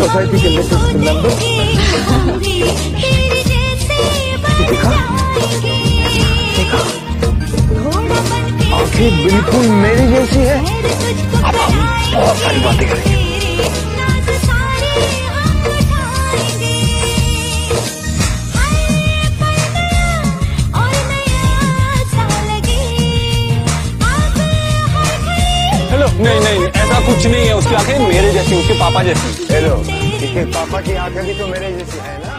Society के latest member देखा? देखा? आँखें बिल्कुल मेरी जैसी है। अब हम बहुत सारी बातें करेंगे। हेलो नहीं नहीं ऐसा कुछ नहीं है, उसकी आँखें मेरे जैसी, उसके पापा जैसी। हेलो ठीक है पापा की आँखें भी तो मेरे जैसी है ना?